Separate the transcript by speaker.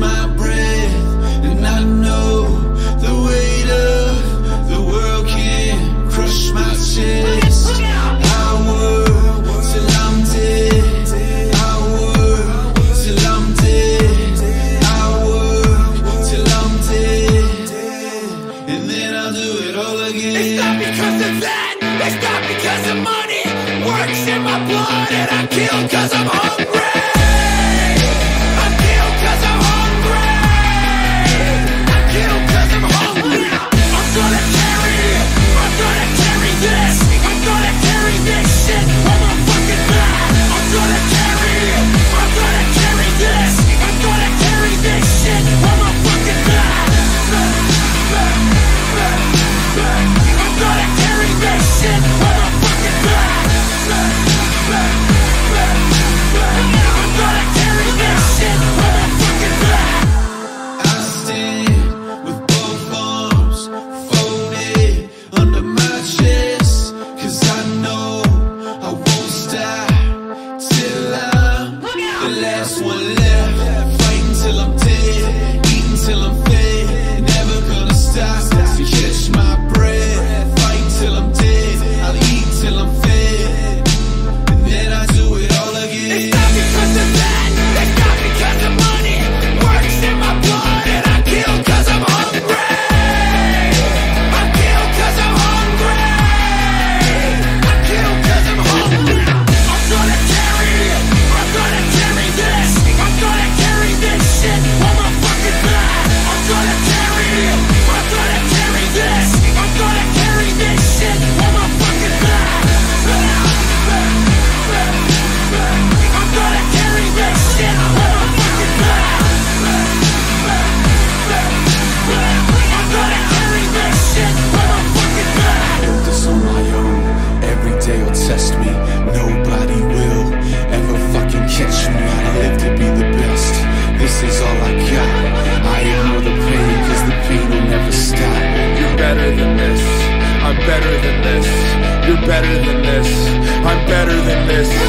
Speaker 1: my
Speaker 2: breath and I know test me. Nobody will ever fucking catch me. I live to be the best. This is all I got. I ignore the pain cause the pain will never stop.
Speaker 3: You're better than this. I'm better than this. You're better than this. I'm better than this.